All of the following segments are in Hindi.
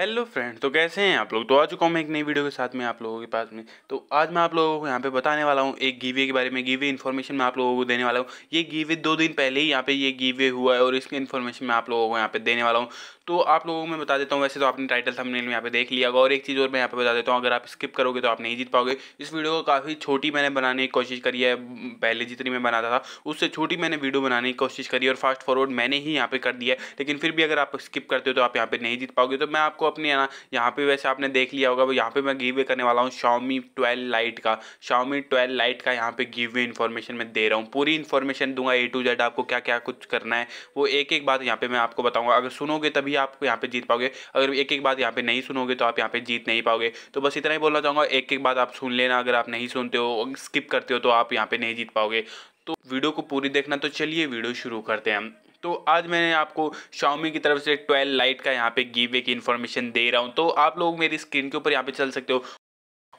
हेलो फ्रेंड तो कैसे हैं आप लोग? तो आ चुका हूँ मैं एक नई वीडियो के साथ में आप लोगों के पास में। तो आज मैं आप लोगों को यहाँ पे बताने वाला हूँ एक गीवे के बारे में। गीवे इन्फॉर्मेशन मैं आप लोगों को देने वाला हूँ। ये गीवे दो दिन पहले ही यहाँ पे ये गीवे हुआ है और इसकी इन्फॉर्मेशन मैं आप लोगों को यहाँ पे देने वाला हूँ। तो आप लोगों को मैं बता देता हूँ, वैसे तो आपने टाइटल थंबनेल में यहाँ पे देख लिया होगा। और एक चीज़ और मैं यहाँ पे बता देता हूँ, अगर आप स्किप करोगे तो आप नहीं जीत पाओगे। इस वीडियो को काफ़ी छोटी मैंने बनाने की कोशिश करी है, पहले जितनी मैं बनाता था, उससे छोटी मैंने वीडियो बनाने की कोशिश करी और फास्ट फॉरवर्ड मैंने ही यहाँ पर कर दिया है। लेकिन फिर भी अगर आप स्किप करते हो तो आप यहाँ पर नहीं जीत पाओगे। तो मैं आपको अपने यहाँ पर वैसे आपने देख लिया होगा, यहाँ पर मैं गिवे करने वाला हूँ शाओमी ट्वेल्व लाइट का। शाओमी ट्वेल्व लाइट का यहाँ पे गिवे इन्फॉर्मेशन मैं दे रहा हूँ। पूरी इन्फॉर्मेशन दूँगा ए टू जेड आपको क्या क्या कुछ करना है। वो एक एक बात यहाँ पर मैं आपको बताऊँगा। अगर सुनोगे तभी आप यहाँ पे जीत पाओगे। अगर एक एक बात यहाँ पे नहीं सुनोगे तो आप यहाँ पे जीत नहीं पाओगे। तो बस इतना ही बोलना चाहूँगा, एक एक बात आप सुन लेना, अगर आप नहीं सुनते हो स्किप करते हो तो आप यहाँ पे नहीं जीत पाओगे। तो वीडियो को पूरी देखना तो चलिए वीडियो शुरू करते हैं हम। तो आज मैंने आपको शाओमी की तरफ़ से ट्वेल्व लाइट का यहाँ पे गिव वे की इन्फॉर्मेशन दे रहा हूँ। तो आप लोग मेरी स्क्रीन के ऊपर यहाँ पे चल सकते हो।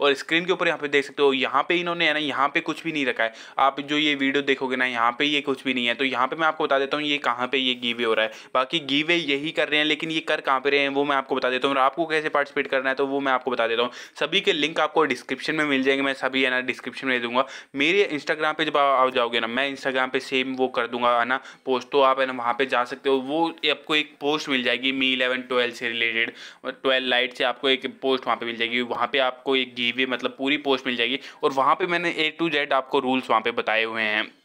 और स्क्रीन के ऊपर यहाँ पे देख सकते हो, यहाँ पे इन्होंने है ना, यहाँ पे कुछ भी नहीं रखा है। आप जो ये वीडियो देखोगे ना, यहाँ पे ये कुछ भी नहीं है। तो यहाँ पे मैं आपको बता देता हूँ, ये कहाँ पे ये गीवे हो रहा है। बाकी गीवे यही कर रहे हैं, लेकिन ये कर कहाँ पे रहे हैं, वो मैं आपको बता देता हूँ। और आपको कैसे पार्टिसिपेट करना है तो वो मैं आपको बता देता हूँ। सभी के लिंक आपको डिस्क्रिप्शन में मिल जाएँगे, मैं सभी है ना डिस्क्रिप्शन में दे दूँगा। मेरे इंस्टाग्राम पर जब आप जाओगे ना, मैं इंस्टाग्राम पर सेम वो कर दूँगा, है ना पोस्ट तो आप है ना वहाँ पर जा सकते हो। वो आपको एक पोस्ट मिल जाएगी मी इलेवन ट्वेल्व से रिलेटेड ट्वेल्व लाइट से आपको एक पोस्ट वहाँ पर मिल जाएगी। वहाँ पर आपको एक गीवे मतलब पूरी पोस्ट मिल जाएगी। और वहाँ पे मैंने ए टू जेड आपको रूल्स वहाँ पे बताए हुए हैं।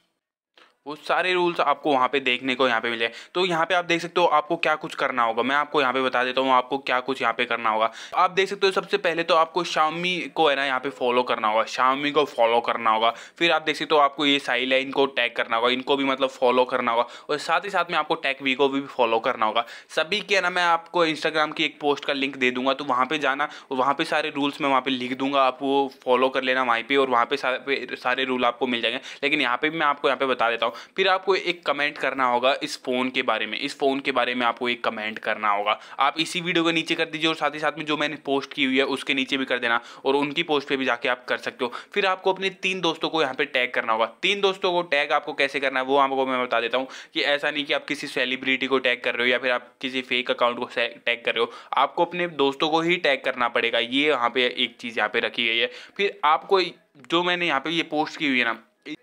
वो सारे रूल्स आपको वहाँ पे देखने को यहाँ पे मिले तो यहाँ पे आप देख सकते हो आपको क्या कुछ करना होगा। मैं आपको यहाँ पे बता देता हूँ आपको क्या कुछ यहाँ पे करना होगा। आप देख सकते हो सबसे पहले तो आपको शामी को है ना यहाँ पे फॉलो करना होगा। शामी को फॉलो करना होगा। फिर आप देख सकते हो आपको ये साइल है इनको टैग करना होगा। इनको भी मतलब फॉलो करना होगा। और साथ ही साथ में आपको टैग वी को भी फॉलो करना होगा। सभी के ना मैं आपको इंस्टाग्राम की एक पोस्ट का लिंक दे दूँगा। तो वहाँ पर जाना और वहाँ पर सारे रूल्स मैं वहाँ पर लिख दूँगा। आप वो फॉलो कर लेना वहीं पर और वहाँ पर सारे रूल आपको मिल जाएँगे। लेकिन यहाँ पर मैं आपको यहाँ पर बता देता हूँ। फिर आपको एक कमेंट करना होगा इस फ़ोन के बारे में। इस फ़ोन के बारे में आपको एक कमेंट करना होगा। आप इसी वीडियो के नीचे कर दीजिए और साथ ही साथ में जो मैंने पोस्ट की हुई है, उसके नीचे भी कर देना और उनकी पोस्ट पर भी जाके आप कर सकते हो। फिर आपको अपने तीन दोस्तों को यहाँ पे टैग करना होगा। तीन दोस्तों को टैग आपको कैसे करना है, वो आपको मैं बता देता हूँ कि ऐसा नहीं कि आप किसी सेलिब्रिटी को टैग कर रहे हो या फिर आप किसी फेक अकाउंट को टैग कर रहे हो। आपको अपने दोस्तों को ही टैग करना पड़ेगा। ये यहाँ पे एक चीज़ यहाँ पे रखी गई है। फिर आपको जो मैंने यहाँ पे ये पोस्ट की हुई है ना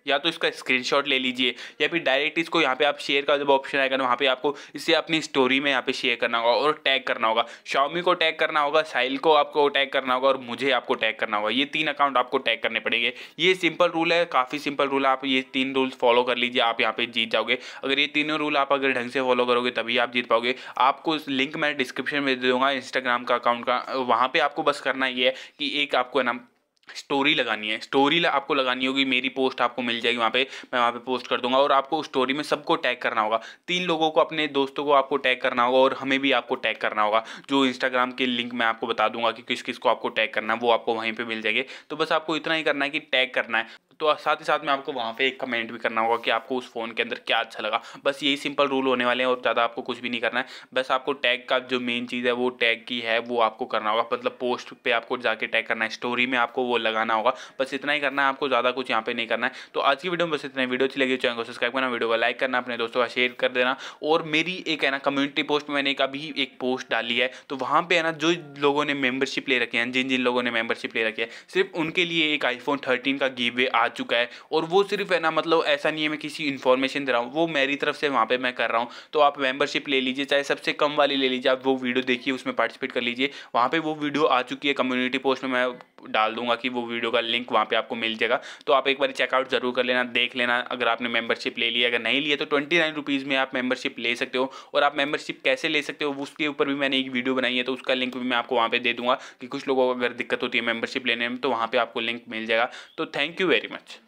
या तो इसका स्क्रीनशॉट ले लीजिए, या फिर डायरेक्ट इसको यहाँ पे आप शेयर का जब ऑप्शन आएगा ना, वहाँ पे आपको इसे अपनी स्टोरी में यहाँ पे शेयर करना होगा और टैग करना होगा। शाओमी को टैग करना होगा साहिल को आपको टैग करना होगा और मुझे आपको टैग करना होगा। ये तीन अकाउंट आपको टैग करने पड़ेंगे। ये सिंपल रूल है, काफ़ी सिंपल रूल है, आप ये तीन रूल्स फॉलो कर लीजिए, आप यहाँ पर जीत जाओगे। अगर ये तीनों रूल आप अगर ढंग से फॉलो करोगे, तभी आप जीत पाओगे। आपको लिंक मैं डिस्क्रिप्शन में दे दूँगा इंस्टाग्राम का अकाउंट का, वहाँ पर आपको बस करना ये है कि एक आपको है ना स्टोरी लगानी है। स्टोरी आपको लगानी होगी, मेरी पोस्ट आपको मिल जाएगी वहाँ पे, मैं वहाँ पे पोस्ट कर दूँगा और आपको स्टोरी में सबको टैग करना होगा। तीन लोगों को, अपने दोस्तों को आपको टैग करना होगा और हमें भी आपको टैग करना होगा। जो इंस्टाग्राम के लिंक मैं आपको बता दूँगा कि किस किस को आपको टैग करना है, वो आपको वहीं पर मिल जाएगी। तो बस आपको इतना ही करना है कि टैग करना है। तो साथ ही साथ में आपको वहाँ पे एक कमेंट भी करना होगा कि आपको उस फ़ोन के अंदर क्या अच्छा लगा। बस यही सिंपल रूल होने वाले हैं और ज़्यादा आपको कुछ भी नहीं करना है। बस आपको टैग का जो मेन चीज़ है वो टैग की है, वो आपको करना होगा। मतलब पोस्ट पर आपको जाके टैग करना है। स्टोरी में आपको वो लगाना होगा। बस इतना ही करना है। आपको ज़्यादा कुछ यहाँ पर नहीं करना है। तो आज की वीडियो में बस इतना वीडियो अच्छी लगी चैनल को सब्सक्राइब करना वीडियो को लाइक करना, अपने दोस्तों का शेयर कर देना। और मेरी एक है ना कम्युनिटी पोस्ट में मैंने एक अभी एक पोस्ट डाली है। तो वहाँ पे है ना, जो लोगों ने मेंबरशिप ले रखी है, जिन जिन लोगों ने मेंबरशिप ले रखी है, सिर्फ़ उनके लिए एक आईफोन थर्टीन का गिव आ चुका है और वो सिर्फ़ है ना मतलब ऐसा नहीं है मैं किसी इन्फॉर्मेशन दे रहा हूँ, वो मेरी तरफ़ से वहाँ पर मैं कर रहा हूँ। तो आप मेंबरशिप ले लीजिए, चाहे सबसे कम वाली ले लीजिए, आप वो वीडियो देखिए, उसमें पार्टिसिपेट कर लीजिए। वहाँ पर वो वीडियो आ चुकी है कम्युनिटी पोस्ट में मैं डाल दूँगा कि वो वीडियो का लिंक वहाँ पे आपको मिल जाएगा। तो आप एक बार चेकआउट ज़रूर कर लेना, देख लेना, अगर आपने मेंबरशिप ले लिया, अगर नहीं लिया तो ट्वेंटी नाइन रुपीज़ में आप मेंबरशिप ले सकते हो। और आप मेंबरशिप कैसे ले सकते हो, उसके ऊपर भी मैंने एक वीडियो बनाई है तो उसका लिंक भी मैं आपको वहाँ पर दे दूँगा कि कुछ लोगों को अगर दिक्कत होती है मेंबरशिप लेने में तो वहाँ पर आपको लिंक मिल जाएगा। तो थैंक यू वेरी मच